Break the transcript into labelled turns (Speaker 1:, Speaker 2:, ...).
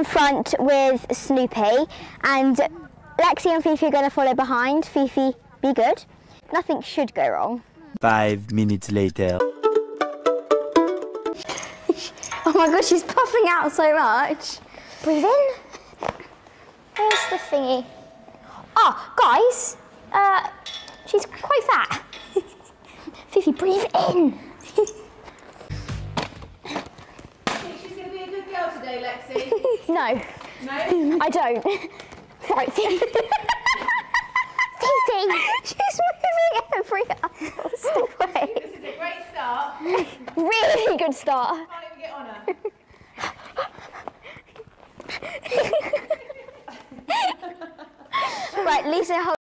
Speaker 1: in front with Snoopy, and Lexi and Fifi are going to follow behind. Fifi, be good. Nothing should go wrong.
Speaker 2: Five minutes later.
Speaker 1: Oh my god, she's puffing out so much. Breathe in. Where's the thingy? Oh, guys, uh, she's quite fat. Fifi, breathe in.
Speaker 3: She's going to be a good girl today, Lexi.
Speaker 1: No,
Speaker 3: No?
Speaker 1: I don't. Right, Fifi. Fifi, she's moving every other way.
Speaker 3: This is a great start.
Speaker 1: Really good start.
Speaker 3: Can't even get on her.
Speaker 1: Right, Lisa, hold